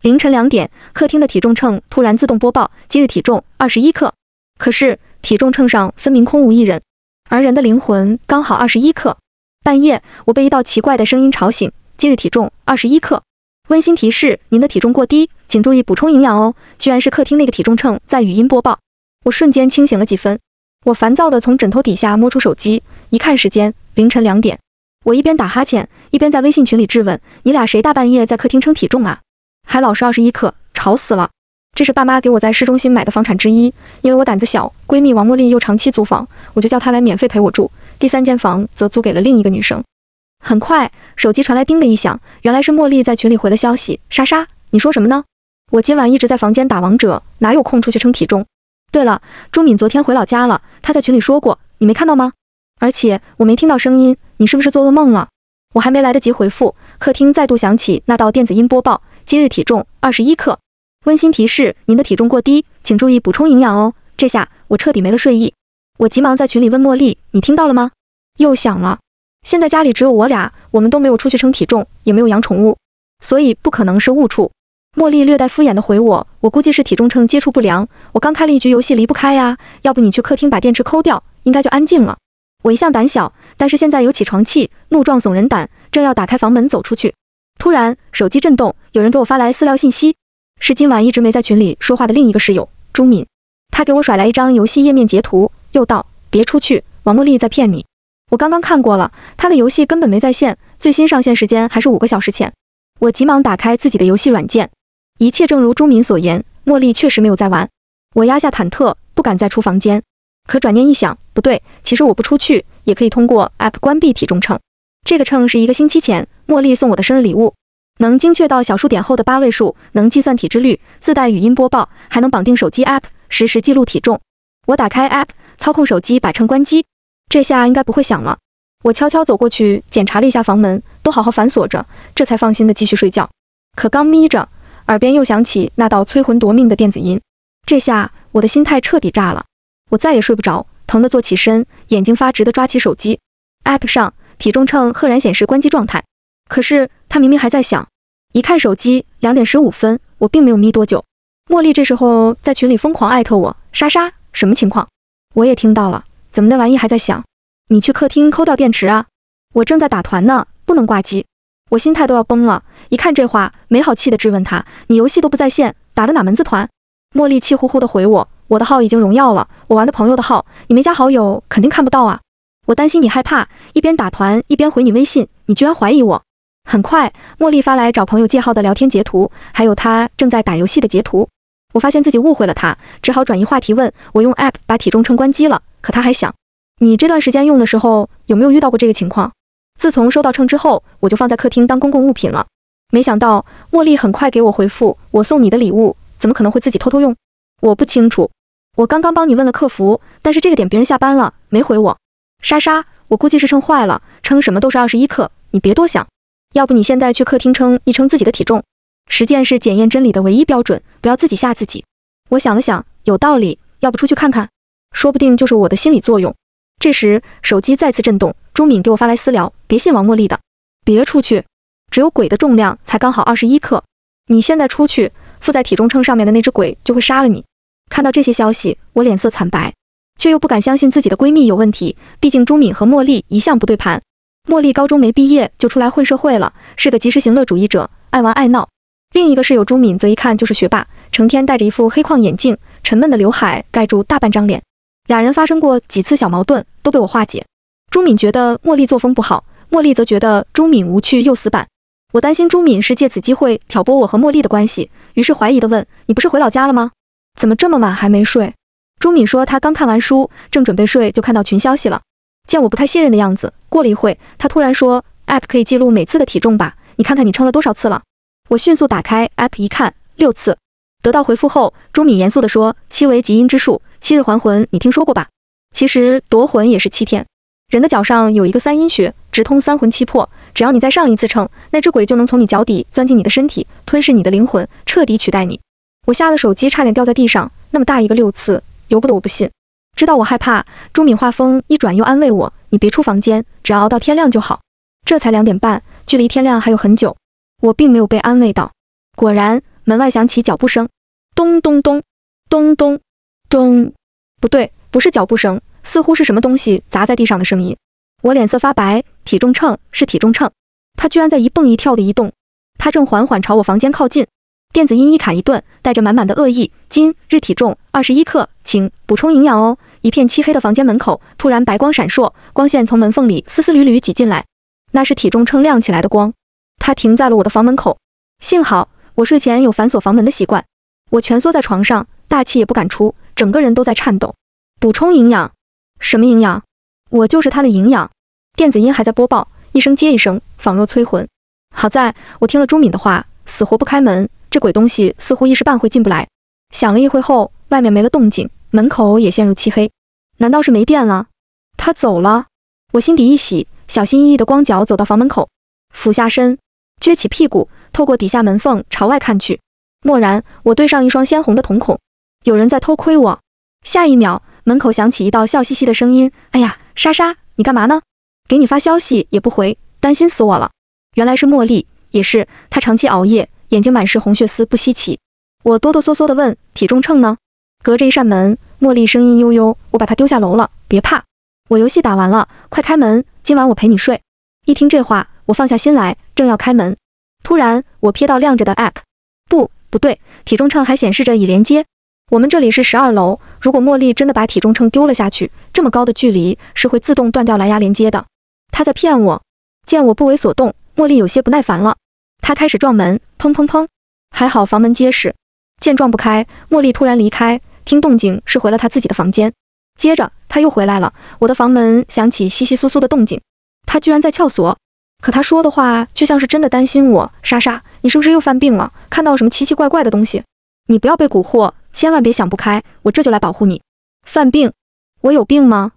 凌晨两点，客厅的体重秤突然自动播报今日体重二十一克，可是体重秤上分明空无一人，而人的灵魂刚好二十一克。半夜，我被一道奇怪的声音吵醒，今日体重二十一克。温馨提示：您的体重过低，请注意补充营养哦。居然是客厅那个体重秤在语音播报，我瞬间清醒了几分。我烦躁地从枕头底下摸出手机，一看时间，凌晨两点。我一边打哈欠，一边在微信群里质问：“你俩谁大半夜在客厅称体重啊？还老是二十一克，吵死了！”这是爸妈给我在市中心买的房产之一，因为我胆子小，闺蜜王茉莉又长期租房，我就叫她来免费陪我住。第三间房则租给了另一个女生。很快，手机传来叮的一响，原来是茉莉在群里回了消息：“莎莎，你说什么呢？我今晚一直在房间打王者，哪有空出去称体重？对了，朱敏昨天回老家了，她在群里说过，你没看到吗？而且我没听到声音，你是不是做噩梦了？”我还没来得及回复，客厅再度响起那道电子音播报：“今日体重二十一克，温馨提示：您的体重过低，请注意补充营养哦。”这下我彻底没了睡意，我急忙在群里问茉莉：“你听到了吗？”又响了。现在家里只有我俩，我们都没有出去称体重，也没有养宠物，所以不可能是误触。茉莉略带敷衍的回我：“我估计是体重秤接触不良。我刚开了一局游戏，离不开呀。要不你去客厅把电池抠掉，应该就安静了。”我一向胆小，但是现在有起床气，怒撞怂人胆，正要打开房门走出去，突然手机震动，有人给我发来私聊信息，是今晚一直没在群里说话的另一个室友朱敏。他给我甩来一张游戏页面截图，又道：“别出去，王茉莉在骗你。”我刚刚看过了，他的游戏根本没在线，最新上线时间还是五个小时前。我急忙打开自己的游戏软件，一切正如朱敏所言，茉莉确实没有在玩。我压下忐忑，不敢再出房间。可转念一想，不对，其实我不出去也可以通过 App 关闭体重秤。这个秤是一个星期前茉莉送我的生日礼物，能精确到小数点后的八位数，能计算体脂率，自带语音播报，还能绑定手机 App，实时记录体重。我打开 App，操控手机把秤关机。这下应该不会响了。我悄悄走过去检查了一下房门，都好好反锁着，这才放心的继续睡觉。可刚眯着，耳边又响起那道催魂夺命的电子音，这下我的心态彻底炸了。我再也睡不着，疼得坐起身，眼睛发直的抓起手机。App 上体重秤赫然显示关机状态，可是它明明还在响。一看手机，两点十五分，我并没有眯多久。茉莉这时候在群里疯狂艾特我，莎莎，什么情况？我也听到了。怎么那玩意还在响？你去客厅抠掉电池啊！我正在打团呢，不能挂机。我心态都要崩了，一看这话，没好气的质问他：“你游戏都不在线，打的哪门子团？”茉莉气呼呼的回我：“我的号已经荣耀了，我玩的朋友的号，你没加好友，肯定看不到啊。我担心你害怕，一边打团一边回你微信，你居然怀疑我。”很快，茉莉发来找朋友借号的聊天截图，还有她正在打游戏的截图。我发现自己误会了她，只好转移话题问我：“用 App 把体重秤关机了。”可她还想，你这段时间用的时候有没有遇到过这个情况？自从收到秤之后，我就放在客厅当公共物品了。没想到茉莉很快给我回复：“我送你的礼物怎么可能会自己偷偷用？”我不清楚，我刚刚帮你问了客服，但是这个点别人下班了没回我。莎莎，我估计是秤坏了，称什么都是二十一克，你别多想。要不你现在去客厅称一称自己的体重，实践是检验真理的唯一标准，不要自己吓自己。我想了想，有道理，要不出去看看？说不定就是我的心理作用。这时，手机再次震动，朱敏给我发来私聊：“别信王茉莉的，别出去，只有鬼的重量才刚好二十一克。你现在出去，附在体重秤上面的那只鬼就会杀了你。”看到这些消息，我脸色惨白，却又不敢相信自己的闺蜜有问题。毕竟朱敏和茉莉一向不对盘。茉莉高中没毕业就出来混社会了，是个及时行乐主义者，爱玩爱闹。另一个室友朱敏则一看就是学霸，成天戴着一副黑框眼镜，沉闷的刘海盖住大半张脸。俩人发生过几次小矛盾，都被我化解。朱敏觉得茉莉作风不好，茉莉则觉得朱敏无趣又死板。我担心朱敏是借此机会挑拨我和茉莉的关系，于是怀疑地问：“你不是回老家了吗？怎么这么晚还没睡？”朱敏说：“她刚看完书，正准备睡，就看到群消息了。”见我不太信任的样子，过了一会，她突然说：“App 可以记录每次的体重吧？你看看你称了多少次了？”我迅速打开 App 一看，六次。得到回复后，朱敏严肃地说：“七为极阴之数。”七日还魂，你听说过吧？其实夺魂也是七天。人的脚上有一个三阴穴，直通三魂七魄。只要你再上一次秤，那只鬼就能从你脚底钻进你的身体，吞噬你的灵魂，彻底取代你。我吓得手机差点掉在地上。那么大一个六次，由不得我不信。知道我害怕，朱敏话锋一转，又安慰我：“你别出房间，只要熬到天亮就好。”这才两点半，距离天亮还有很久。我并没有被安慰到。果然。门外响起脚步声，咚咚咚，咚咚咚，不对，不是脚步声，似乎是什么东西砸在地上的声音。我脸色发白，体重秤是体重秤，它居然在一蹦一跳的移动，它正缓缓朝我房间靠近。电子音一卡一顿，带着满满的恶意。今日体重二十一克，请补充营养哦。一片漆黑的房间门口突然白光闪烁，光线从门缝里丝丝缕缕挤进来，那是体重秤亮起来的光。它停在了我的房门口。幸好我睡前有反锁房门的习惯。我蜷缩在床上，大气也不敢出，整个人都在颤抖。补充营养？什么营养？我就是它的营养。电子音还在播报，一声接一声，仿若催魂。好在我听了朱敏的话，死活不开门。这鬼东西似乎一时半会进不来。响了一会后，外面没了动静，门口也陷入漆黑。难道是没电了？他走了。我心底一喜，小心翼翼地光脚走到房门口，俯下身，撅起屁股，透过底下门缝朝外看去。蓦然，我对上一双鲜红的瞳孔，有人在偷窥我。下一秒，门口响起一道笑嘻嘻的声音：“哎呀，莎莎，你干嘛呢？给你发消息也不回，担心死我了。”原来是茉莉，也是她长期熬夜。眼睛满是红血丝，不稀奇。我哆哆嗦嗦地问：“体重秤呢？”隔着一扇门，茉莉声音悠悠：“我把她丢下楼了，别怕。我游戏打完了，快开门，今晚我陪你睡。”一听这话，我放下心来，正要开门，突然我瞥到亮着的 app，不，不对，体重秤还显示着已连接。我们这里是十二楼，如果茉莉真的把体重秤丢了下去，这么高的距离是会自动断掉蓝牙连接的。她在骗我。见我不为所动，茉莉有些不耐烦了。她开始撞门，砰砰砰，还好房门结实。见撞不开，茉莉突然离开，听动静是回了她自己的房间。接着他又回来了，我的房门响起窸窸窣窣的动静，他居然在撬锁。可他说的话却像是真的担心我。莎莎，你是不是又犯病了？看到什么奇奇怪怪的东西？你不要被蛊惑，千万别想不开，我这就来保护你。犯病？我有病吗？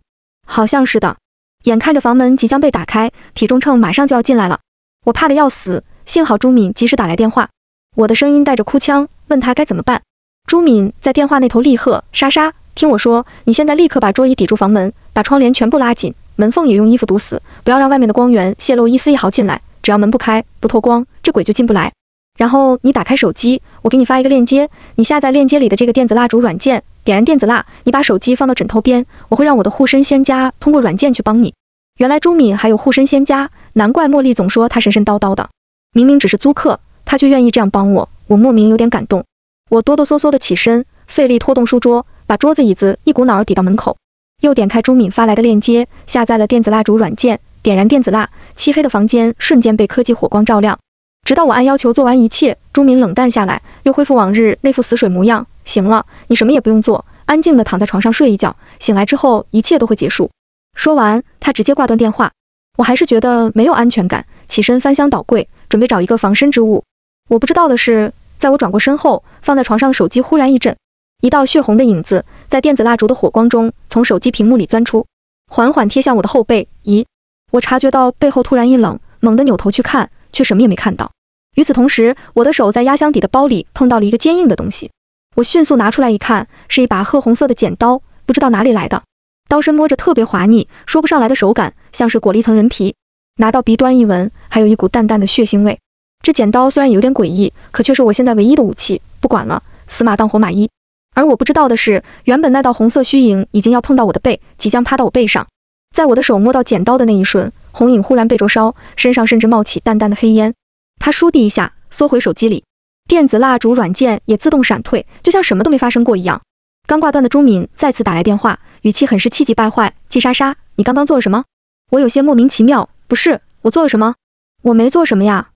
好像是的。眼看着房门即将被打开，体重秤马上就要进来了。我怕得要死，幸好朱敏及时打来电话。我的声音带着哭腔，问他该怎么办。朱敏在电话那头厉喝：“莎莎，听我说，你现在立刻把桌椅抵住房门，把窗帘全部拉紧，门缝也用衣服堵死，不要让外面的光源泄露一丝一毫进来。只要门不开，不透光，这鬼就进不来。然后你打开手机，我给你发一个链接，你下载链接里的这个电子蜡烛软件，点燃电子蜡，你把手机放到枕头边，我会让我的护身仙家通过软件去帮你。原来朱敏还有护身仙家。”难怪茉莉总说他神神叨叨的，明明只是租客，他却愿意这样帮我，我莫名有点感动。我哆哆嗦嗦的起身，费力拖动书桌，把桌子椅子一股脑儿抵到门口，又点开朱敏发来的链接，下载了电子蜡烛软件，点燃电子蜡，漆黑的房间瞬间被科技火光照亮。直到我按要求做完一切，朱敏冷淡下来，又恢复往日那副死水模样。行了，你什么也不用做，安静的躺在床上睡一觉，醒来之后一切都会结束。说完，他直接挂断电话。我还是觉得没有安全感，起身翻箱倒柜，准备找一个防身之物。我不知道的是，在我转过身后，放在床上的手机忽然一震，一道血红的影子在电子蜡烛的火光中从手机屏幕里钻出，缓缓贴向我的后背。咦，我察觉到背后突然一冷，猛地扭头去看，却什么也没看到。与此同时，我的手在压箱底的包里碰到了一个坚硬的东西，我迅速拿出来一看，是一把褐红色的剪刀，不知道哪里来的。刀身摸着特别滑腻，说不上来的手感，像是裹了一层人皮。拿到鼻端一闻，还有一股淡淡的血腥味。这剪刀虽然有点诡异，可却是我现在唯一的武器。不管了，死马当活马医。而我不知道的是，原本那道红色虚影已经要碰到我的背，即将趴到我背上。在我的手摸到剪刀的那一瞬，红影忽然被灼烧，身上甚至冒起淡淡的黑烟。他倏地一下缩回手机里，电子蜡烛软件也自动闪退，就像什么都没发生过一样。刚挂断的朱敏再次打来电话，语气很是气急败坏：“季莎莎，你刚刚做了什么？”我有些莫名其妙：“不是，我做了什么？我没做什么呀，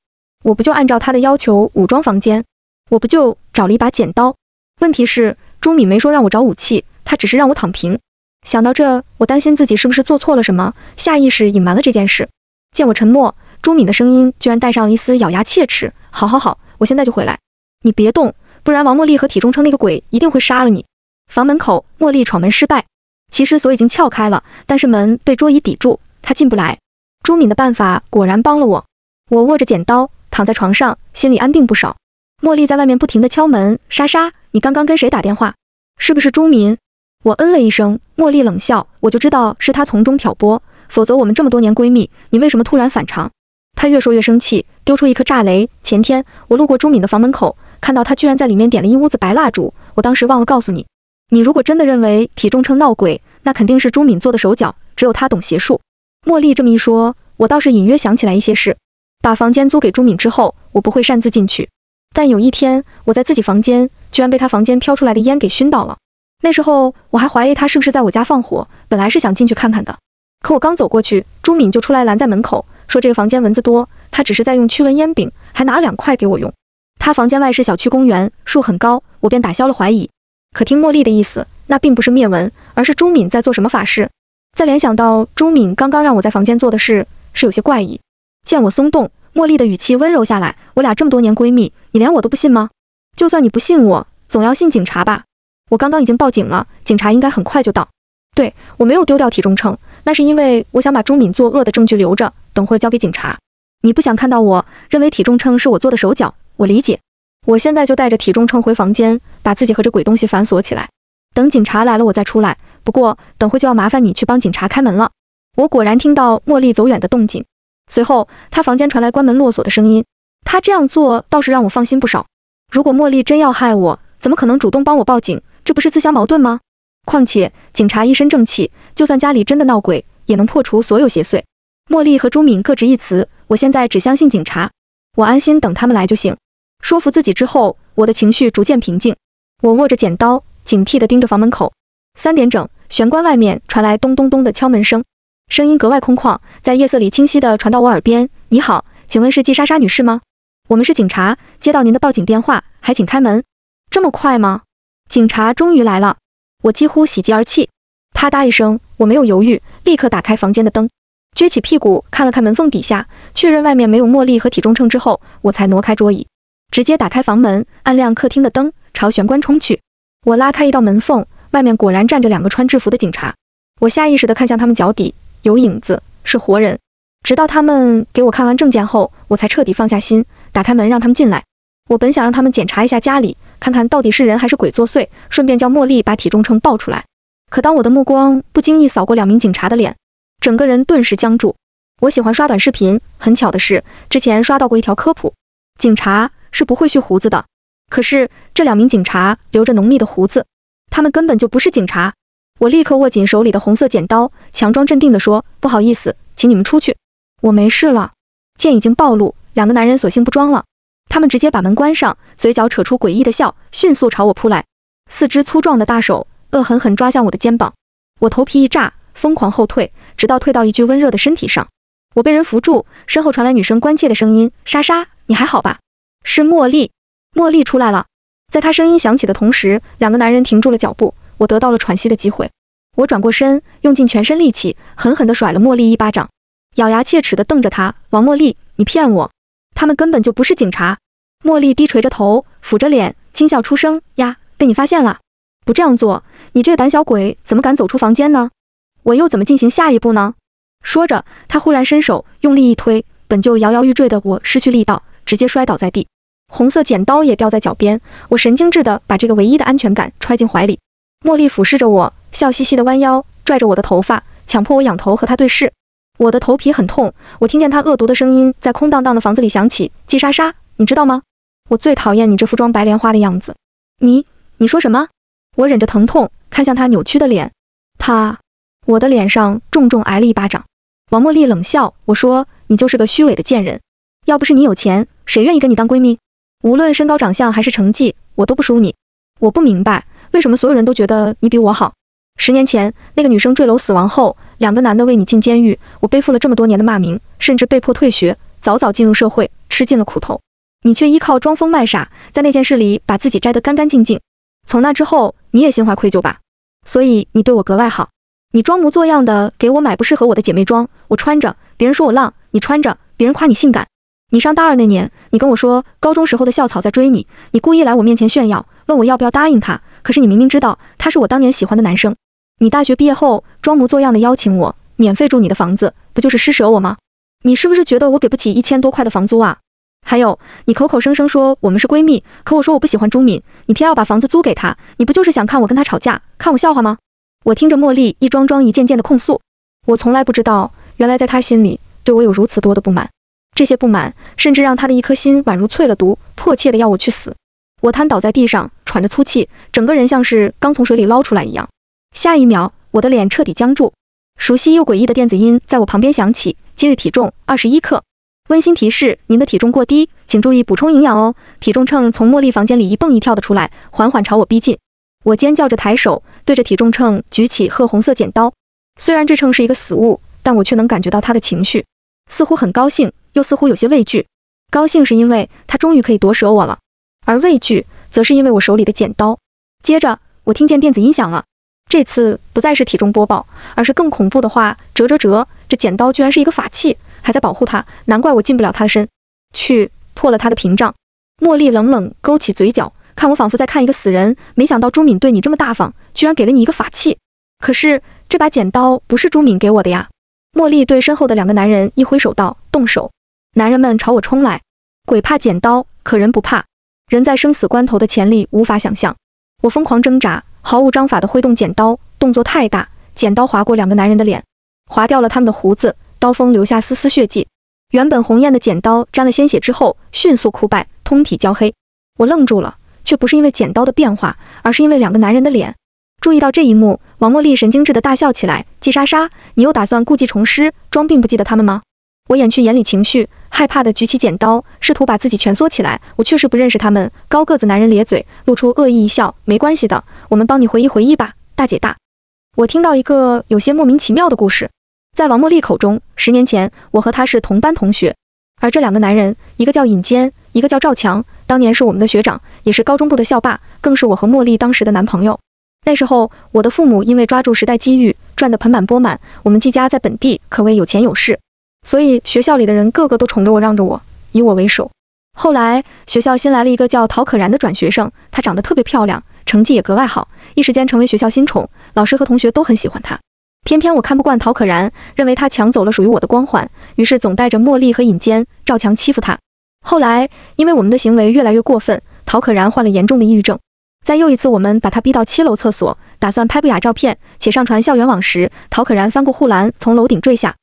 我不就按照他的要求武装房间，我不就找了一把剪刀。问题是朱敏没说让我找武器，她只是让我躺平。想到这，我担心自己是不是做错了什么，下意识隐瞒了这件事。见我沉默，朱敏的声音居然带上了一丝咬牙切齿：“好好好，我现在就回来，你别动，不然王茉莉和体重秤那个鬼一定会杀了你。”房门口，茉莉闯门失败。其实锁已经撬开了，但是门被桌椅抵住，她进不来。朱敏的办法果然帮了我。我握着剪刀，躺在床上，心里安定不少。茉莉在外面不停地敲门：“莎莎，你刚刚跟谁打电话？是不是朱敏？”我嗯了一声。茉莉冷笑：“我就知道是她从中挑拨，否则我们这么多年闺蜜，你为什么突然反常？”她越说越生气，丢出一颗炸雷。前天我路过朱敏的房门口。看到他居然在里面点了一屋子白蜡烛，我当时忘了告诉你，你如果真的认为体重秤闹鬼，那肯定是朱敏做的手脚，只有他懂邪术。茉莉这么一说，我倒是隐约想起来一些事。把房间租给朱敏之后，我不会擅自进去，但有一天我在自己房间，居然被他房间飘出来的烟给熏到了。那时候我还怀疑他是不是在我家放火，本来是想进去看看的。可我刚走过去，朱敏就出来拦在门口，说这个房间蚊子多，他只是在用驱蚊烟饼，还拿了两块给我用。他房间外是小区公园，树很高，我便打消了怀疑。可听茉莉的意思，那并不是灭蚊，而是朱敏在做什么法事。再联想到朱敏刚刚让我在房间做的事，是有些怪异。见我松动，茉莉的语气温柔下来：“我俩这么多年闺蜜，你连我都不信吗？就算你不信我，总要信警察吧？我刚刚已经报警了，警察应该很快就到。对我没有丢掉体重秤。”那是因为我想把朱敏作恶的证据留着，等会儿交给警察。你不想看到我认为体重秤是我做的手脚，我理解。我现在就带着体重秤回房间，把自己和这鬼东西反锁起来，等警察来了我再出来。不过等会就要麻烦你去帮警察开门了。我果然听到茉莉走远的动静，随后他房间传来关门落锁的声音。他这样做倒是让我放心不少。如果茉莉真要害我，怎么可能主动帮我报警？这不是自相矛盾吗？况且警察一身正气，就算家里真的闹鬼，也能破除所有邪祟。茉莉和朱敏各执一词，我现在只相信警察，我安心等他们来就行。说服自己之后，我的情绪逐渐平静。我握着剪刀，警惕地盯着房门口。三点整，玄关外面传来咚咚咚的敲门声，声音格外空旷，在夜色里清晰地传到我耳边。你好，请问是季莎莎女士吗？我们是警察，接到您的报警电话，还请开门。这么快吗？警察终于来了。我几乎喜极而泣，啪嗒一声，我没有犹豫，立刻打开房间的灯，撅起屁股看了看门缝底下，确认外面没有茉莉和体重秤之后，我才挪开桌椅，直接打开房门，按亮客厅的灯，朝玄关冲去。我拉开一道门缝，外面果然站着两个穿制服的警察。我下意识地看向他们脚底，有影子，是活人。直到他们给我看完证件后，我才彻底放下心，打开门让他们进来。我本想让他们检查一下家里。看看到底是人还是鬼作祟，顺便叫茉莉把体重秤报出来。可当我的目光不经意扫过两名警察的脸，整个人顿时僵住。我喜欢刷短视频，很巧的是，之前刷到过一条科普：警察是不会蓄胡子的。可是这两名警察留着浓密的胡子，他们根本就不是警察。我立刻握紧手里的红色剪刀，强装镇定地说：“不好意思，请你们出去，我没事了。”见已经暴露，两个男人索性不装了。他们直接把门关上，嘴角扯出诡异的笑，迅速朝我扑来，四只粗壮的大手恶狠狠抓向我的肩膀。我头皮一炸，疯狂后退，直到退到一具温热的身体上。我被人扶住，身后传来女生关切的声音：“莎莎，你还好吧？”是茉莉，茉莉出来了。在她声音响起的同时，两个男人停住了脚步，我得到了喘息的机会。我转过身，用尽全身力气，狠狠地甩了茉莉一巴掌，咬牙切齿地瞪着她：“王茉莉，你骗我！”他们根本就不是警察。茉莉低垂着头，抚着脸，轻笑出声：“呀，被你发现了！不这样做，你这个胆小鬼怎么敢走出房间呢？我又怎么进行下一步呢？”说着，他忽然伸手用力一推，本就摇摇欲坠的我失去力道，直接摔倒在地。红色剪刀也掉在脚边，我神经质的把这个唯一的安全感揣进怀里。茉莉俯视着我，笑嘻嘻的弯腰拽着我的头发，强迫我仰头和她对视。我的头皮很痛，我听见她恶毒的声音在空荡荡的房子里响起：“季莎莎，你知道吗？我最讨厌你这副装白莲花的样子。”你，你说什么？我忍着疼痛看向她扭曲的脸，她，我的脸上重重挨了一巴掌。王茉莉冷笑：“我说你就是个虚伪的贱人，要不是你有钱，谁愿意跟你当闺蜜？无论身高、长相还是成绩，我都不输你。我不明白为什么所有人都觉得你比我好。十年前那个女生坠楼死亡后。”两个男的为你进监狱，我背负了这么多年的骂名，甚至被迫退学，早早进入社会，吃尽了苦头。你却依靠装疯卖傻，在那件事里把自己摘得干干净净。从那之后，你也心怀愧疚吧？所以你对我格外好。你装模作样的给我买不适合我的姐妹装，我穿着，别人说我浪；你穿着，别人夸你性感。你上大二那年，你跟我说高中时候的校草在追你，你故意来我面前炫耀，问我要不要答应他。可是你明明知道他是我当年喜欢的男生。你大学毕业后装模作样的邀请我免费住你的房子，不就是施舍我吗？你是不是觉得我给不起一千多块的房租啊？还有，你口口声声说我们是闺蜜，可我说我不喜欢朱敏，你偏要把房子租给她，你不就是想看我跟她吵架，看我笑话吗？我听着茉莉一桩桩一件件的控诉，我从来不知道，原来在她心里对我有如此多的不满，这些不满甚至让她的一颗心宛如淬了毒，迫切的要我去死。我瘫倒在地上，喘着粗气，整个人像是刚从水里捞出来一样。下一秒，我的脸彻底僵住，熟悉又诡异的电子音在我旁边响起：今日体重二十一克。温馨提示：您的体重过低，请注意补充营养哦。体重秤从茉莉房间里一蹦一跳的出来，缓缓朝我逼近。我尖叫着抬手，对着体重秤举起褐红色剪刀。虽然这秤是一个死物，但我却能感觉到他的情绪，似乎很高兴，又似乎有些畏惧。高兴是因为他终于可以夺舍我了，而畏惧则是因为我手里的剪刀。接着，我听见电子音响了。这次不再是体重播报，而是更恐怖的话：折折折！这剪刀居然是一个法器，还在保护他，难怪我进不了他的身，去破了他的屏障。茉莉冷冷勾起嘴角，看我仿佛在看一个死人。没想到朱敏对你这么大方，居然给了你一个法器。可是这把剪刀不是朱敏给我的呀！茉莉对身后的两个男人一挥手道：“动手！”男人们朝我冲来。鬼怕剪刀，可人不怕。人在生死关头的潜力无法想象。我疯狂挣扎。毫无章法地挥动剪刀，动作太大，剪刀划过两个男人的脸，划掉了他们的胡子，刀锋留下丝丝血迹。原本红艳的剪刀沾了鲜血之后，迅速枯败，通体焦黑。我愣住了，却不是因为剪刀的变化，而是因为两个男人的脸。注意到这一幕，王茉莉神经质地大笑起来：“季莎莎，你又打算故技重施，装病不记得他们吗？”我掩去眼里情绪，害怕地举起剪刀，试图把自己蜷缩起来。我确实不认识他们。高个子男人咧嘴，露出恶意一笑：“没关系的，我们帮你回忆回忆吧，大姐大。”我听到一个有些莫名其妙的故事，在王茉莉口中，十年前我和她是同班同学，而这两个男人，一个叫尹坚，一个叫赵强，当年是我们的学长，也是高中部的校霸，更是我和茉莉当时的男朋友。那时候，我的父母因为抓住时代机遇，赚得盆满钵满，我们季家在本地可谓有钱有势。所以学校里的人个个都宠着我，让着我，以我为首。后来学校新来了一个叫陶可然的转学生，她长得特别漂亮，成绩也格外好，一时间成为学校新宠，老师和同学都很喜欢她。偏偏我看不惯陶可然，认为她抢走了属于我的光环，于是总带着茉莉和尹坚、赵强欺负她。后来因为我们的行为越来越过分，陶可然患了严重的抑郁症。在又一次我们把她逼到七楼厕所，打算拍不雅照片且上传校园网时，陶可然翻过护栏，从楼顶坠下。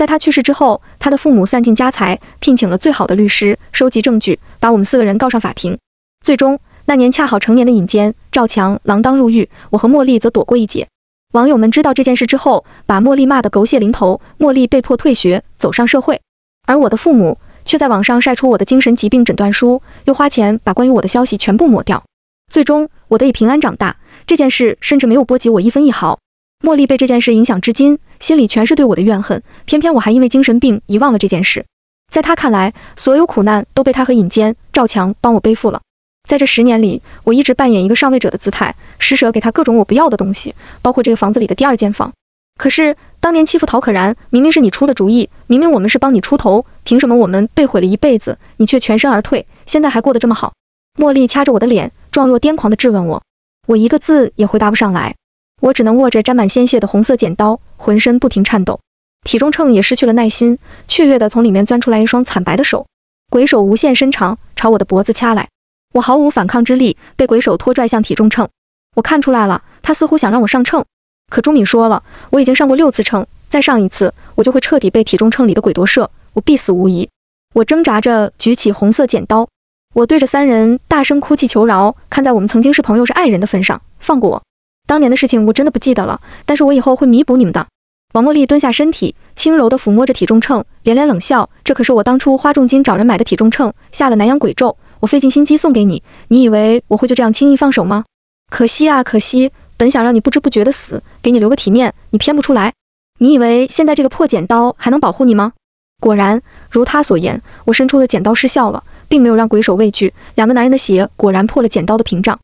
在他去世之后，他的父母散尽家财，聘请了最好的律师，收集证据，把我们四个人告上法庭。最终，那年恰好成年的尹坚、赵强锒铛入狱，我和茉莉则躲过一劫。网友们知道这件事之后，把茉莉骂得狗血淋头，茉莉被迫退学，走上社会。而我的父母却在网上晒出我的精神疾病诊断书，又花钱把关于我的消息全部抹掉。最终，我得以平安长大。这件事甚至没有波及我一分一毫。茉莉被这件事影响至今。心里全是对我的怨恨，偏偏我还因为精神病遗忘了这件事。在他看来，所有苦难都被他和尹坚、赵强帮我背负了。在这十年里，我一直扮演一个上位者的姿态，施舍给他各种我不要的东西，包括这个房子里的第二间房。可是当年欺负陶可然，明明是你出的主意，明明我们是帮你出头，凭什么我们被毁了一辈子，你却全身而退，现在还过得这么好？茉莉掐着我的脸，状若癫狂地质问我，我一个字也回答不上来。我只能握着沾满鲜血的红色剪刀，浑身不停颤抖。体重秤也失去了耐心，雀跃地从里面钻出来一双惨白的手，鬼手无限伸长，朝我的脖子掐来。我毫无反抗之力，被鬼手拖拽向体重秤。我看出来了，他似乎想让我上秤，可朱敏说了，我已经上过六次秤，再上一次，我就会彻底被体重秤里的鬼夺舍，我必死无疑。我挣扎着举起红色剪刀，我对着三人大声哭泣求饶，看在我们曾经是朋友是爱人的份上，放过我。当年的事情我真的不记得了，但是我以后会弥补你们的。王茉莉蹲下身体，轻柔地抚摸着体重秤，连连冷笑：“这可是我当初花重金找人买的体重秤，下了南洋鬼咒，我费尽心机送给你，你以为我会就这样轻易放手吗？可惜啊，可惜！本想让你不知不觉的死，给你留个体面，你偏不出来。你以为现在这个破剪刀还能保护你吗？果然如他所言，我伸出的剪刀失效了，并没有让鬼手畏惧。两个男人的血果然破了剪刀的屏障，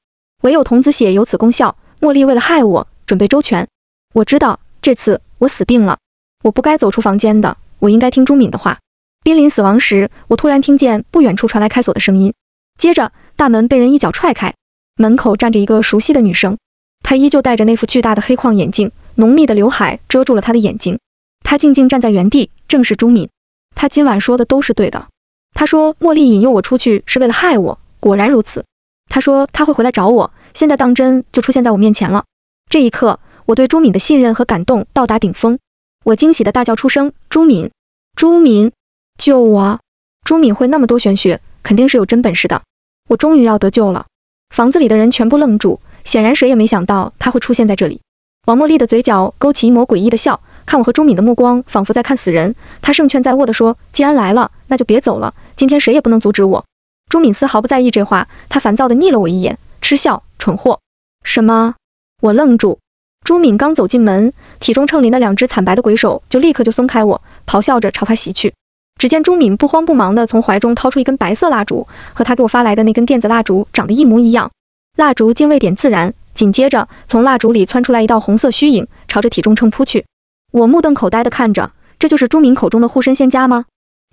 唯有童子血有此功效。”茉莉为了害我准备周全，我知道这次我死定了。我不该走出房间的，我应该听朱敏的话。濒临死亡时，我突然听见不远处传来开锁的声音，接着大门被人一脚踹开，门口站着一个熟悉的女生，她依旧戴着那副巨大的黑框眼镜，浓密的刘海遮住了她的眼睛。她静静站在原地，正是朱敏。她今晚说的都是对的。她说茉莉引诱我出去是为了害我，果然如此。她说她会回来找我。现在当真就出现在我面前了。这一刻，我对朱敏的信任和感动到达顶峰。我惊喜的大叫出声：“朱敏，朱敏，救我！”朱敏会那么多玄学，肯定是有真本事的。我终于要得救了。房子里的人全部愣住，显然谁也没想到他会出现在这里。王茉莉的嘴角勾起一抹诡异的笑，看我和朱敏的目光仿佛在看死人。她胜券在握地说：“既然来了，那就别走了。今天谁也不能阻止我。”朱敏丝毫不在意这话，她烦躁地睨了我一眼，嗤笑：“蠢货！”什么？我愣住。朱敏刚走进门，体重秤里那两只惨白的鬼手就立刻就松开我，咆哮着朝他袭去。只见朱敏不慌不忙地从怀中掏出一根白色蜡烛，和他给我发来的那根电子蜡烛长得一模一样。蜡烛经未点自燃。紧接着，从蜡烛里窜出来一道红色虚影，朝着体重秤扑去。我目瞪口呆地看着，这就是朱敏口中的护身仙家吗？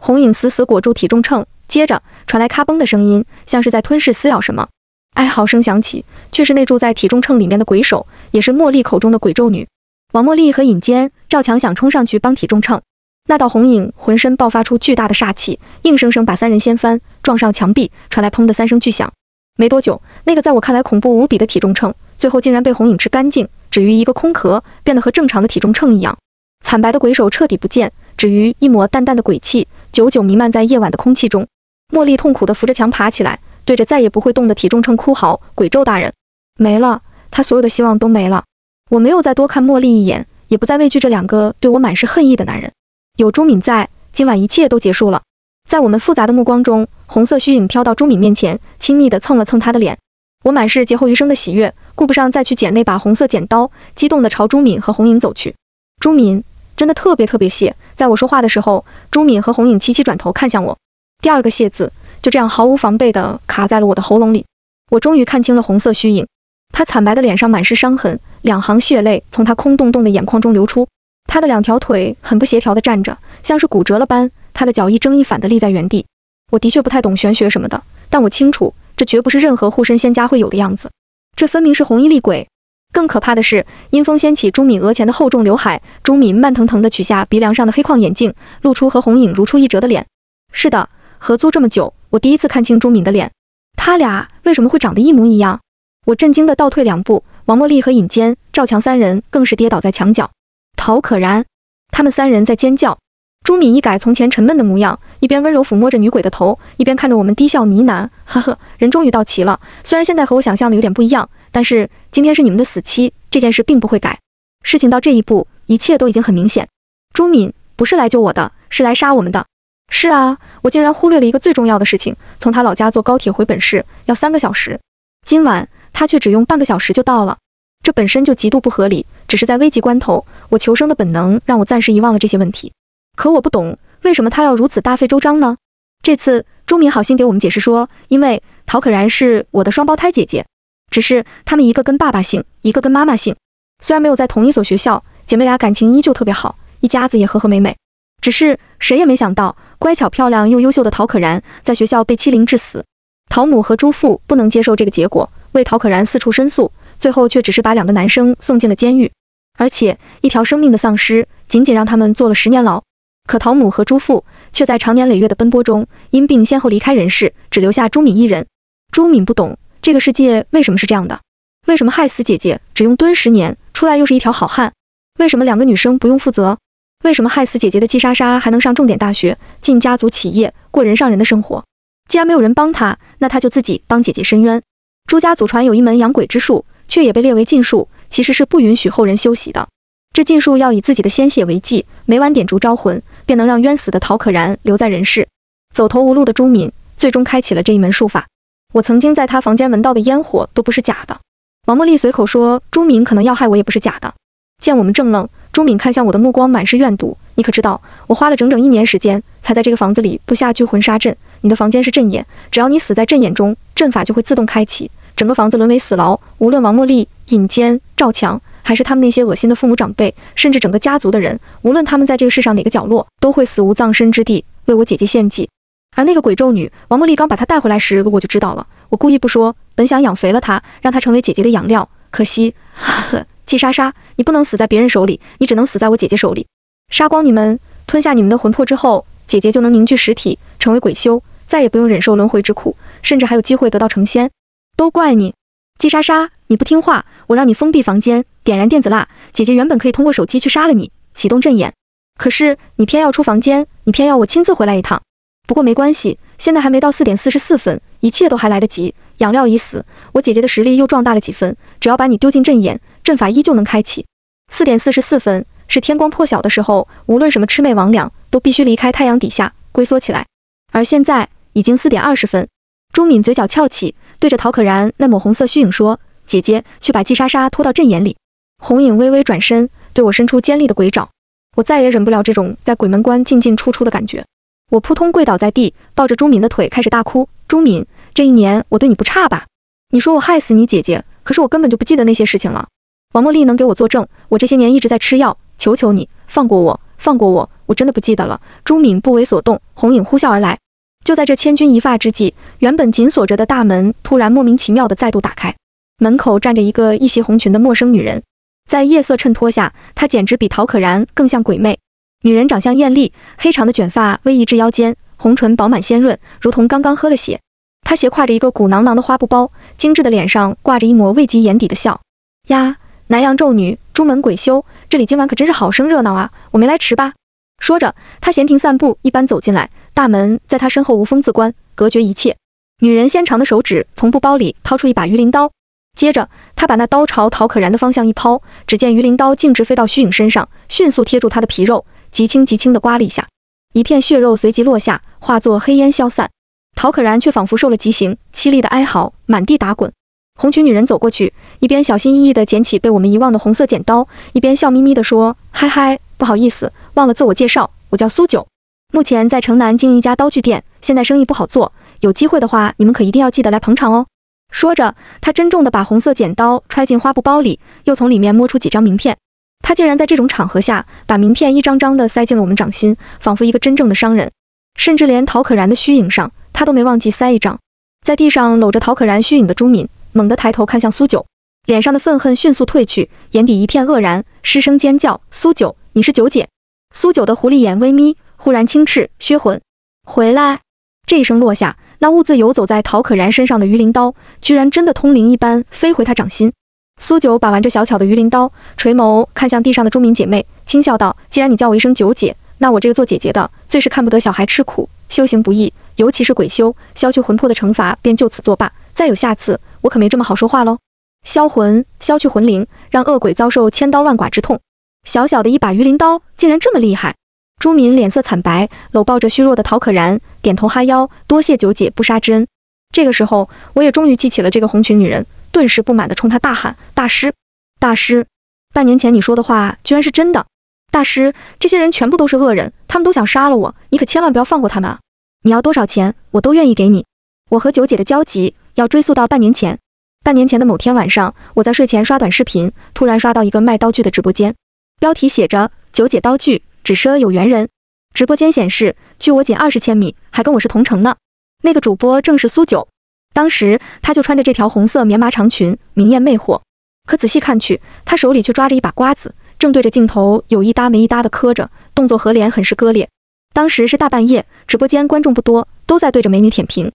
红影死死裹住体重秤，接着传来咔嘣的声音，像是在吞噬撕咬什么。哀嚎声响起，却是那住在体重秤里面的鬼手，也是茉莉口中的鬼咒女。王茉莉和尹坚、赵强想冲上去帮体重秤，那道红影浑身爆发出巨大的煞气，硬生生把三人掀翻，撞上墙壁，传来砰的三声巨响。没多久，那个在我看来恐怖无比的体重秤。最后竟然被红影吃干净，止于一个空壳，变得和正常的体重秤一样。惨白的鬼手彻底不见，止于一抹淡淡的鬼气，久久弥漫在夜晚的空气中。茉莉痛苦地扶着墙爬起来，对着再也不会动的体重秤哭嚎：“鬼咒大人，没了！他所有的希望都没了。”我没有再多看茉莉一眼，也不再畏惧这两个对我满是恨意的男人。有朱敏在，今晚一切都结束了。在我们复杂的目光中，红色虚影飘到朱敏面前，亲昵地蹭了蹭她的脸。我满是劫后余生的喜悦。顾不上再去捡那把红色剪刀，激动地朝朱敏和红影走去。朱敏真的特别特别谢，在我说话的时候，朱敏和红影齐齐转头看向我。第二个谢字就这样毫无防备地卡在了我的喉咙里。我终于看清了红色虚影，他惨白的脸上满是伤痕，两行血泪从他空洞洞的眼眶中流出。他的两条腿很不协调地站着，像是骨折了般。他的脚一正一反地立在原地。我的确不太懂玄学什么的，但我清楚，这绝不是任何护身仙家会有的样子。这分明是红衣厉鬼，更可怕的是，阴风掀起朱敏额前的厚重刘海，朱敏慢腾腾地取下鼻梁上的黑框眼镜，露出和红影如出一辙的脸。是的，合租这么久，我第一次看清朱敏的脸。他俩为什么会长得一模一样？我震惊地倒退两步，王茉莉和尹坚、赵强三人更是跌倒在墙角。陶可然，他们三人在尖叫。朱敏一改从前沉闷的模样，一边温柔抚摸着女鬼的头，一边看着我们低笑呢喃：“呵呵，人终于到齐了。虽然现在和我想象的有点不一样，但是今天是你们的死期，这件事并不会改。事情到这一步，一切都已经很明显。朱敏不是来救我的，是来杀我们的。是啊，我竟然忽略了一个最重要的事情：从他老家坐高铁回本市要三个小时，今晚他却只用半个小时就到了，这本身就极度不合理。只是在危急关头，我求生的本能让我暂时遗忘了这些问题。”可我不懂，为什么他要如此大费周章呢？这次朱敏好心给我们解释说，因为陶可然是我的双胞胎姐姐，只是她们一个跟爸爸姓，一个跟妈妈姓。虽然没有在同一所学校，姐妹俩感情依旧特别好，一家子也和和美美。只是谁也没想到，乖巧漂亮又优秀的陶可然在学校被欺凌致死。陶母和朱父不能接受这个结果，为陶可然四处申诉，最后却只是把两个男生送进了监狱，而且一条生命的丧失，仅仅让他们坐了十年牢。可陶母和朱父却在长年累月的奔波中因病先后离开人世，只留下朱敏一人。朱敏不懂这个世界为什么是这样的，为什么害死姐姐只用蹲十年，出来又是一条好汉？为什么两个女生不用负责？为什么害死姐姐的季莎莎还能上重点大学，进家族企业，过人上人的生活？既然没有人帮她，那她就自己帮姐姐伸冤。朱家祖传有一门养鬼之术，却也被列为禁术，其实是不允许后人修习的。这禁术要以自己的鲜血为祭，每晚点烛招魂，便能让冤死的陶可然留在人世。走投无路的朱敏最终开启了这一门术法。我曾经在他房间闻到的烟火都不是假的。王茉莉随口说，朱敏可能要害我也不是假的。见我们正愣，朱敏看向我的目光满是怨毒。你可知道，我花了整整一年时间，才在这个房子里布下聚魂杀阵。你的房间是阵眼，只要你死在阵眼中，阵法就会自动开启，整个房子沦为死牢。无论王茉莉、尹坚、赵强。还是他们那些恶心的父母长辈，甚至整个家族的人，无论他们在这个世上哪个角落，都会死无葬身之地，为我姐姐献祭。而那个鬼咒女王茉莉刚把她带回来时，我就知道了。我故意不说，本想养肥了她，让她成为姐姐的养料。可惜，呵，季莎莎，你不能死在别人手里，你只能死在我姐姐手里。杀光你们，吞下你们的魂魄之后，姐姐就能凝聚实体，成为鬼修，再也不用忍受轮回之苦，甚至还有机会得到成仙。都怪你，季莎莎，你不听话，我让你封闭房间。点燃电子蜡，姐姐原本可以通过手机去杀了你，启动阵眼，可是你偏要出房间，你偏要我亲自回来一趟。不过没关系，现在还没到四点四十四分，一切都还来得及。养料已死，我姐姐的实力又壮大了几分，只要把你丢进阵眼，阵法依旧能开启。四点四十四分是天光破晓的时候，无论什么魑魅魍魉都必须离开太阳底下龟缩起来。而现在已经四点二十分。朱敏嘴角翘起，对着陶可然那抹红色虚影说：“姐姐，去把季莎莎拖到阵眼里。”红影微微转身，对我伸出尖利的鬼爪。我再也忍不了这种在鬼门关进进出出的感觉。我扑通跪倒在地，抱着朱敏的腿开始大哭。朱敏，这一年我对你不差吧？你说我害死你姐姐，可是我根本就不记得那些事情了。王茉莉能给我作证，我这些年一直在吃药。求求你放过我，放过我，我真的不记得了。朱敏不为所动，红影呼啸而来。就在这千钧一发之际，原本紧锁着的大门突然莫名其妙的再度打开，门口站着一个一袭红裙的陌生女人，在夜色衬托下，她简直比陶可然更像鬼魅。女人长相艳丽，黑长的卷发逶迤至腰间，红唇饱满鲜润，如同刚刚喝了血。她斜挎着一个鼓囊囊的花布包，精致的脸上挂着一抹未及眼底的笑。呀！南阳咒女，朱门鬼修，这里今晚可真是好生热闹啊！我没来迟吧？说着，他闲庭散步一般走进来，大门在他身后无风自关，隔绝一切。女人纤长的手指从布包里掏出一把鱼鳞刀，接着她把那刀朝陶可然的方向一抛，只见鱼鳞刀径直飞到虚影身上，迅速贴住他的皮肉，极轻极轻地刮了一下，一片血肉随即落下，化作黑烟消散。陶可然却仿佛受了极刑，凄厉的哀嚎，满地打滚。红裙女人走过去，一边小心翼翼地捡起被我们遗忘的红色剪刀，一边笑眯眯地说：“嗨嗨，不好意思，忘了自我介绍，我叫苏九，目前在城南经营一家刀具店，现在生意不好做，有机会的话，你们可一定要记得来捧场哦。”说着，她珍重地把红色剪刀揣进花布包里，又从里面摸出几张名片。她竟然在这种场合下把名片一张张地塞进了我们掌心，仿佛一个真正的商人。甚至连陶可然的虚影上，她都没忘记塞一张。在地上搂着陶可然虚影的朱敏。猛地抬头看向苏九，脸上的愤恨迅速褪去，眼底一片愕然，失声尖叫：“苏九，你是九姐！”苏九的狐狸眼微眯，忽然轻斥：“薛魂，回来！”这一声落下，那兀自游走在陶可然身上的鱼鳞刀，居然真的通灵一般飞回他掌心。苏九把玩着小巧的鱼鳞刀，垂眸看向地上的朱明姐妹，轻笑道：“既然你叫我一声九姐，那我这个做姐姐的最是看不得小孩吃苦，修行不易，尤其是鬼修，消去魂魄的惩罚便就此作罢，再有下次。”我可没这么好说话喽！销魂，消去魂灵，让恶鬼遭受千刀万剐之痛。小小的一把鱼鳞刀，竟然这么厉害！朱敏脸色惨白，搂抱着虚弱的陶可然，点头哈腰，多谢九姐不杀之恩。这个时候，我也终于记起了这个红裙女人，顿时不满地冲她大喊：“大师，大师！半年前你说的话，居然是真的！大师，这些人全部都是恶人，他们都想杀了我，你可千万不要放过他们啊！你要多少钱，我都愿意给你。我和九姐的交集……”要追溯到半年前，半年前的某天晚上，我在睡前刷短视频，突然刷到一个卖刀具的直播间，标题写着“九姐刀具只赊有缘人”。直播间显示，距我仅二十千米，还跟我是同城呢。那个主播正是苏九，当时他就穿着这条红色棉麻长裙，明艳魅惑。可仔细看去，他手里却抓着一把瓜子，正对着镜头有一搭没一搭的磕着，动作和脸很是割裂。当时是大半夜，直播间观众不多，都在对着美女舔屏。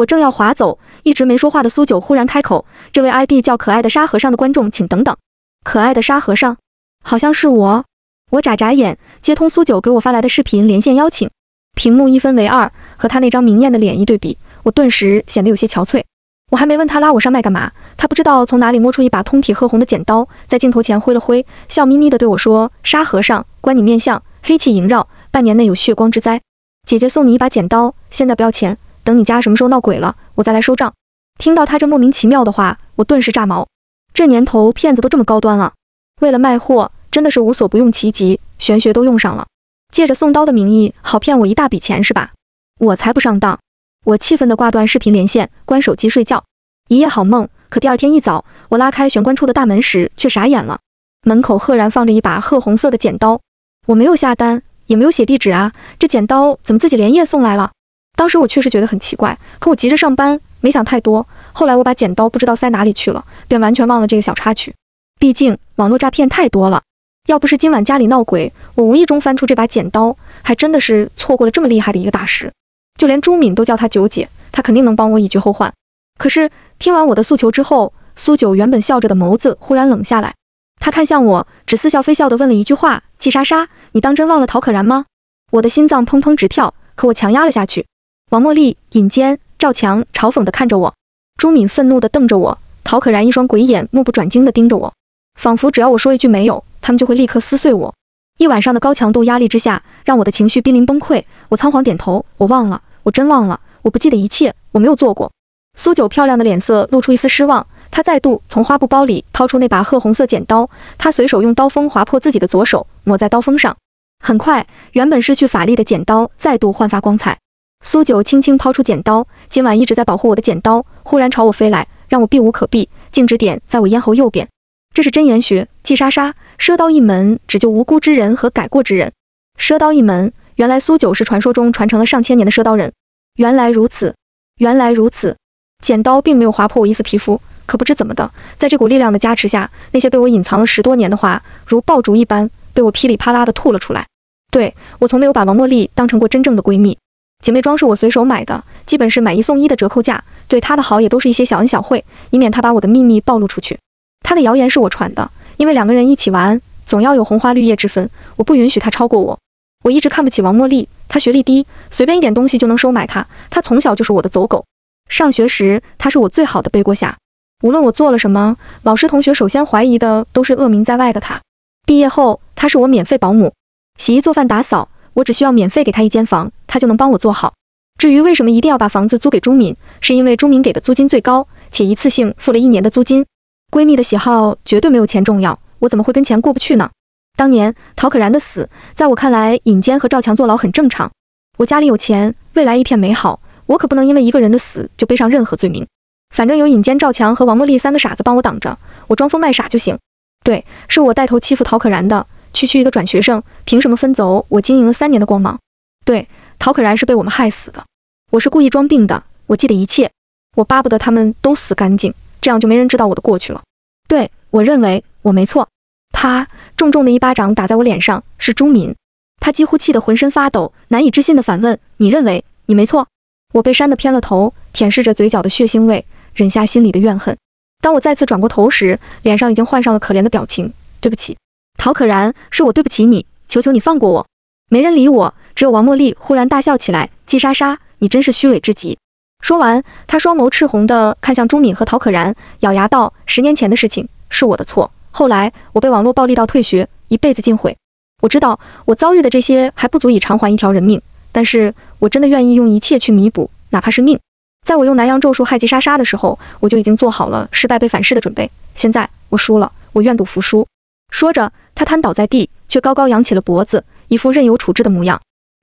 我正要划走，一直没说话的苏九忽然开口：“这位 ID 叫可爱的沙和尚的观众，请等等。”可爱的沙和尚，好像是我。我眨眨眼，接通苏九给我发来的视频连线邀请。屏幕一分为二，和他那张明艳的脸一对比，我顿时显得有些憔悴。我还没问他拉我上麦干嘛，他不知道从哪里摸出一把通体褐红的剪刀，在镜头前挥了挥，笑眯眯地对我说：“沙和尚，观你面相，黑气萦绕，半年内有血光之灾。姐姐送你一把剪刀，现在不要钱。”等你家什么时候闹鬼了，我再来收账。听到他这莫名其妙的话，我顿时炸毛。这年头骗子都这么高端了，为了卖货，真的是无所不用其极，玄学都用上了，借着送刀的名义，好骗我一大笔钱是吧？我才不上当！我气愤地挂断视频连线，关手机睡觉。一夜好梦。可第二天一早，我拉开玄关处的大门时，却傻眼了。门口赫然放着一把褐红色的剪刀。我没有下单，也没有写地址啊，这剪刀怎么自己连夜送来了？当时我确实觉得很奇怪，可我急着上班，没想太多。后来我把剪刀不知道塞哪里去了，便完全忘了这个小插曲。毕竟网络诈骗太多了，要不是今晚家里闹鬼，我无意中翻出这把剪刀，还真的是错过了这么厉害的一个大师。就连朱敏都叫他九姐，他肯定能帮我以绝后患。可是听完我的诉求之后，苏九原本笑着的眸子忽然冷下来，他看向我，只似笑非笑的问了一句话：“季莎莎，你当真忘了陶可然吗？”我的心脏砰砰直跳，可我强压了下去。王茉莉、尹坚、赵强嘲讽地看着我，朱敏愤怒地瞪着我，陶可然一双鬼眼目不转睛地盯着我，仿佛只要我说一句没有，他们就会立刻撕碎我。一晚上的高强度压力之下，让我的情绪濒临崩溃。我仓皇点头，我忘了，我真忘了，我不记得一切，我没有做过。苏九漂亮的脸色露出一丝失望，她再度从花布包里掏出那把褐红色剪刀，她随手用刀锋划破自己的左手，抹在刀锋上。很快，原本失去法力的剪刀再度焕发光彩。苏九轻轻抛出剪刀，今晚一直在保护我的剪刀忽然朝我飞来，让我避无可避，径直点在我咽喉右边。这是真言学，忌杀杀，赊刀一门，只救无辜之人和改过之人。赊刀一门，原来苏九是传说中传承了上千年的赊刀人。原来如此，原来如此。剪刀并没有划破我一丝皮肤，可不知怎么的，在这股力量的加持下，那些被我隐藏了十多年的话，如爆竹一般被我噼里啪啦的吐了出来。对我从没有把王茉莉当成过真正的闺蜜。姐妹装是我随手买的，基本是买一送一的折扣价。对她的好也都是一些小恩小惠，以免她把我的秘密暴露出去。她的谣言是我传的，因为两个人一起玩，总要有红花绿叶之分。我不允许她超过我。我一直看不起王茉莉，她学历低，随便一点东西就能收买她。她从小就是我的走狗。上学时，她是我最好的背锅侠。无论我做了什么，老师同学首先怀疑的都是恶名在外的她。毕业后，她是我免费保姆，洗衣做饭打扫。我只需要免费给他一间房，他就能帮我做好。至于为什么一定要把房子租给朱敏，是因为朱敏给的租金最高，且一次性付了一年的租金。闺蜜的喜好绝对没有钱重要，我怎么会跟钱过不去呢？当年陶可然的死，在我看来，尹坚和赵强坐牢很正常。我家里有钱，未来一片美好，我可不能因为一个人的死就背上任何罪名。反正有尹坚、赵强和王茉莉三个傻子帮我挡着，我装疯卖傻就行。对，是我带头欺负陶可然的。区区一个转学生，凭什么分走我经营了三年的光芒？对，陶可然是被我们害死的，我是故意装病的。我记得一切，我巴不得他们都死干净，这样就没人知道我的过去了。对，我认为我没错。啪，重重的一巴掌打在我脸上，是朱敏。他几乎气得浑身发抖，难以置信地反问：“你认为你没错？”我被扇得偏了头，舔舐着嘴角的血腥味，忍下心里的怨恨。当我再次转过头时，脸上已经换上了可怜的表情。对不起。陶可然，是我对不起你，求求你放过我。没人理我，只有王茉莉忽然大笑起来。季莎莎，你真是虚伪至极。说完，她双眸赤红的看向朱敏和陶可然，咬牙道：“十年前的事情是我的错，后来我被网络暴力到退学，一辈子尽毁。我知道我遭遇的这些还不足以偿还一条人命，但是我真的愿意用一切去弥补，哪怕是命。在我用南洋咒术害季莎莎的时候，我就已经做好了失败被反噬的准备。现在我输了，我愿赌服输。”说着。他瘫倒在地，却高高扬起了脖子，一副任由处置的模样。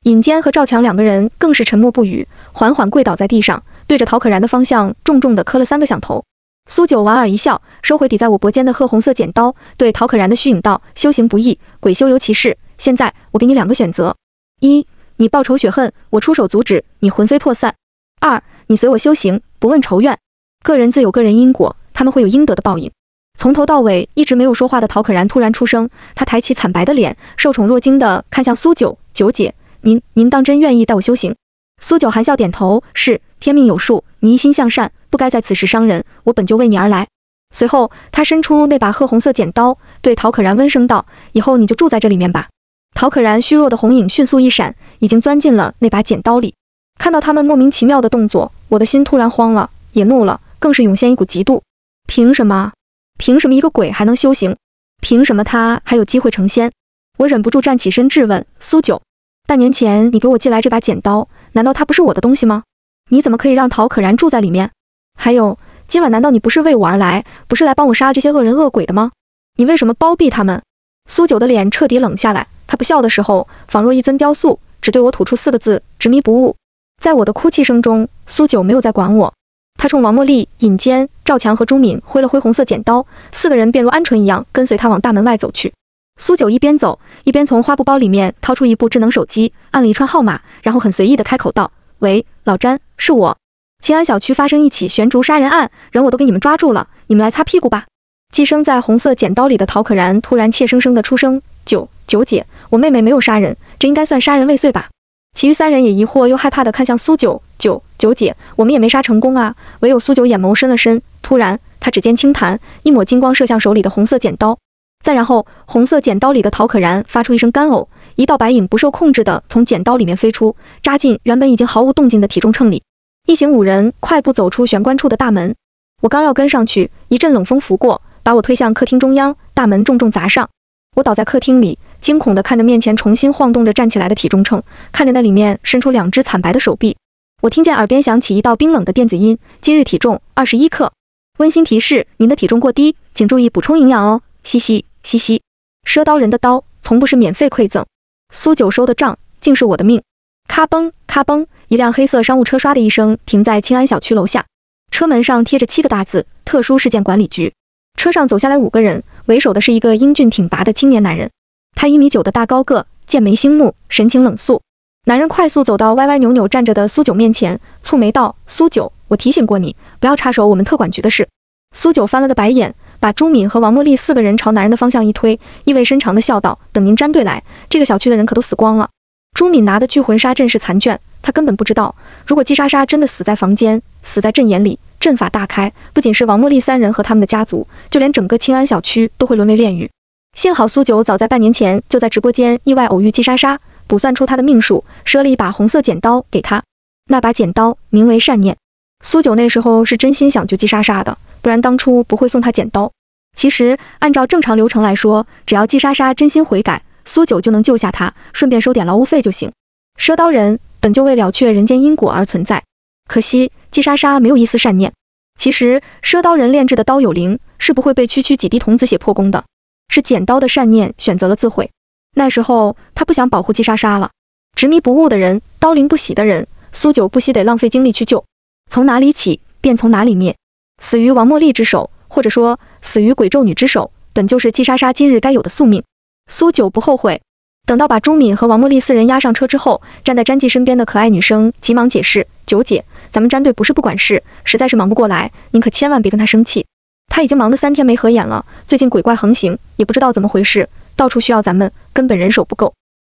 尹坚和赵强两个人更是沉默不语，缓缓跪倒在地上，对着陶可然的方向重重地磕了三个响头。苏九莞尔一笑，收回抵在我脖间的褐红色剪刀，对陶可然的虚影道：“修行不易，鬼修尤其是。现在我给你两个选择：一，你报仇雪恨，我出手阻止你魂飞魄散；二，你随我修行，不问仇怨。个人自有个人因果，他们会有应得的报应。”从头到尾一直没有说话的陶可然突然出声，他抬起惨白的脸，受宠若惊地看向苏九九姐：“您您当真愿意带我修行？”苏九含笑点头：“是，天命有数，你一心向善，不该在此时伤人。我本就为你而来。”随后，他伸出那把褐红色剪刀，对陶可然温声道：“以后你就住在这里面吧。”陶可然虚弱的红影迅速一闪，已经钻进了那把剪刀里。看到他们莫名其妙的动作，我的心突然慌了，也怒了，更是涌现一股嫉妒。凭什么？凭什么一个鬼还能修行？凭什么他还有机会成仙？我忍不住站起身质问苏九：半年前你给我寄来这把剪刀，难道它不是我的东西吗？你怎么可以让陶可然住在里面？还有，今晚难道你不是为我而来，不是来帮我杀这些恶人恶鬼的吗？你为什么包庇他们？苏九的脸彻底冷下来，他不笑的时候，仿若一尊雕塑，只对我吐出四个字：执迷不悟。在我的哭泣声中，苏九没有再管我。他冲王茉莉、尹坚、赵强和朱敏挥了挥红色剪刀，四个人便如鹌鹑一样跟随他往大门外走去。苏九一边走一边从花布包里面掏出一部智能手机，按了一串号码，然后很随意的开口道：“喂，老詹，是我。秦安小区发生一起悬竹杀人案，人我都给你们抓住了，你们来擦屁股吧。”寄生在红色剪刀里的陶可然突然怯生生的出声：“九九姐，我妹妹没有杀人，这应该算杀人未遂吧？”其余三人也疑惑又害怕的看向苏九。九九姐，我们也没杀成功啊！唯有苏九眼眸深了深，突然他指尖轻弹，一抹金光射向手里的红色剪刀，再然后红色剪刀里的陶可然发出一声干呕，一道白影不受控制的从剪刀里面飞出，扎进原本已经毫无动静的体重秤里。一行五人快步走出玄关处的大门，我刚要跟上去，一阵冷风拂过，把我推向客厅中央，大门重重砸上。我倒在客厅里，惊恐地看着面前重新晃动着站起来的体重秤，看着那里面伸出两只惨白的手臂。我听见耳边响起一道冰冷的电子音：“今日体重二十一克。温馨提示：您的体重过低，请注意补充营养哦。”嘻嘻嘻嘻。赊刀人的刀从不是免费馈赠，苏九收的账竟是我的命。咔嘣咔嘣，一辆黑色商务车唰的一声停在清安小区楼下，车门上贴着七个大字：特殊事件管理局。车上走下来五个人，为首的是一个英俊挺拔的青年男人，他一米九的大高个，剑眉星目，神情冷肃。男人快速走到歪歪扭扭站着的苏九面前，蹙眉道：“苏九，我提醒过你，不要插手我们特管局的事。”苏九翻了个白眼，把朱敏和王茉莉四个人朝男人的方向一推，意味深长地笑道：“等您沾队来，这个小区的人可都死光了。”朱敏拿的聚魂杀阵是残卷，他根本不知道，如果季莎莎真的死在房间，死在阵眼里，阵法大开，不仅是王茉莉三人和他们的家族，就连整个清安小区都会沦为炼狱。幸好苏九早在半年前就在直播间意外偶遇季莎莎。卜算出他的命数，赊了一把红色剪刀给他。那把剪刀名为善念。苏九那时候是真心想救季莎莎的，不然当初不会送他剪刀。其实按照正常流程来说，只要季莎莎真心悔改，苏九就能救下她，顺便收点劳务费就行。赊刀人本就为了却人间因果而存在，可惜季莎莎没有一丝善念。其实赊刀人炼制的刀有灵，是不会被区区几滴童子血破功的。是剪刀的善念选择了自毁。那时候他不想保护季莎莎了，执迷不悟的人，刀灵不洗的人，苏九不惜得浪费精力去救。从哪里起，便从哪里灭。死于王茉莉之手，或者说死于鬼咒女之手，本就是季莎莎今日该有的宿命。苏九不后悔。等到把朱敏和王茉莉四人押上车之后，站在詹记身边的可爱女生急忙解释：“九姐，咱们詹队不是不管事，实在是忙不过来，您可千万别跟他生气。他已经忙得三天没合眼了，最近鬼怪横行，也不知道怎么回事。”到处需要咱们，根本人手不够。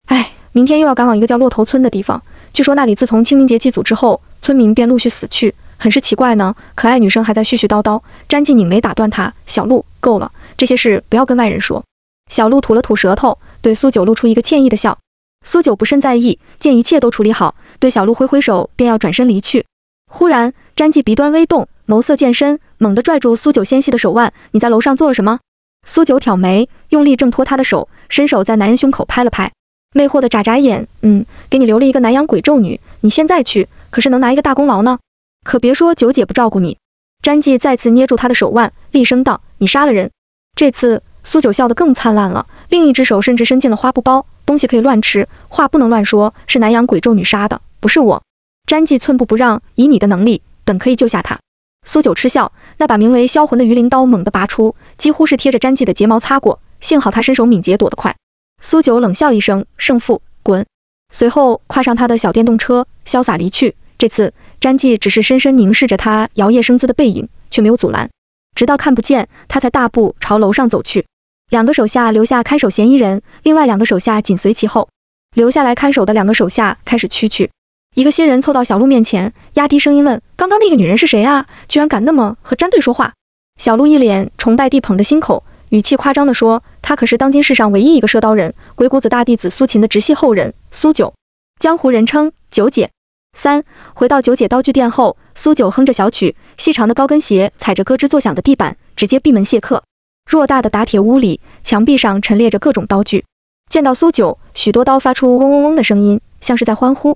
哎，明天又要赶往一个叫骆头村的地方。据说那里自从清明节祭祖之后，村民便陆续死去，很是奇怪呢。可爱女生还在絮絮叨叨，詹记拧眉打断她：“小鹿，够了，这些事不要跟外人说。”小鹿吐了吐舌头，对苏九露出一个歉意的笑。苏九不甚在意，见一切都处理好，对小鹿挥挥手，便要转身离去。忽然，詹记鼻端微动，眸色渐深，猛地拽住苏九纤细的手腕：“你在楼上做了什么？”苏九挑眉，用力挣脱他的手，伸手在男人胸口拍了拍，魅惑的眨眨眼，嗯，给你留了一个南洋鬼咒女，你现在去，可是能拿一个大功劳呢。可别说九姐不照顾你。詹记再次捏住他的手腕，厉声道：“你杀了人。”这次苏九笑得更灿烂了，另一只手甚至伸进了花布包，东西可以乱吃，话不能乱说，是南洋鬼咒女杀的，不是我。詹记寸步不让，以你的能力，本可以救下她。苏九嗤笑，那把名为销魂的鱼鳞刀猛地拔出，几乎是贴着詹记的睫毛擦过。幸好他身手敏捷，躲得快。苏九冷笑一声：“胜负，滚！”随后跨上他的小电动车，潇洒离去。这次詹记只是深深凝视着他摇曳生姿的背影，却没有阻拦，直到看不见他，才大步朝楼上走去。两个手下留下看守嫌疑人，另外两个手下紧随其后。留下来看守的两个手下开始蛐蛐。一个新人凑到小鹿面前，压低声音问：“刚刚那个女人是谁啊？居然敢那么和詹队说话？”小鹿一脸崇拜地捧着心口，语气夸张地说：“她可是当今世上唯一一个射刀人，鬼谷子大弟子苏秦的直系后人，苏九，江湖人称九姐。”三回到九姐刀具店后，苏九哼着小曲，细长的高跟鞋踩着咯吱作响的地板，直接闭门谢客。偌大的打铁屋里，墙壁上陈列着各种刀具，见到苏九，许多刀发出嗡嗡嗡的声音，像是在欢呼。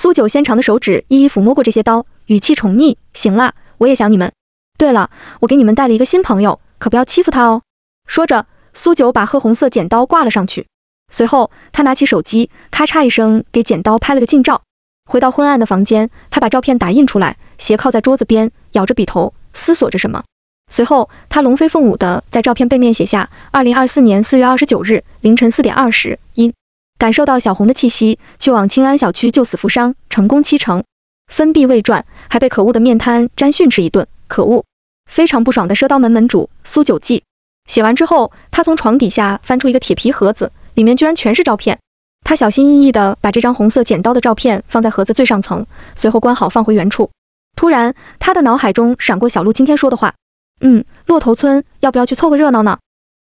苏九纤长的手指一一抚摸过这些刀，语气宠溺：“行了，我也想你们。对了，我给你们带了一个新朋友，可不要欺负他哦。”说着，苏九把褐红色剪刀挂了上去，随后他拿起手机，咔嚓一声给剪刀拍了个近照。回到昏暗的房间，他把照片打印出来，斜靠在桌子边，咬着笔头思索着什么。随后，他龙飞凤舞地在照片背面写下：“二零二四年四月二十九日凌晨四点二十，因。”感受到小红的气息，去往清安小区救死扶伤，成功七成。分币未赚，还被可恶的面瘫詹训斥一顿。可恶！非常不爽的赊刀门门主苏九记。写完之后，他从床底下翻出一个铁皮盒子，里面居然全是照片。他小心翼翼地把这张红色剪刀的照片放在盒子最上层，随后关好，放回原处。突然，他的脑海中闪过小鹿今天说的话：“嗯，骆头村要不要去凑个热闹呢？”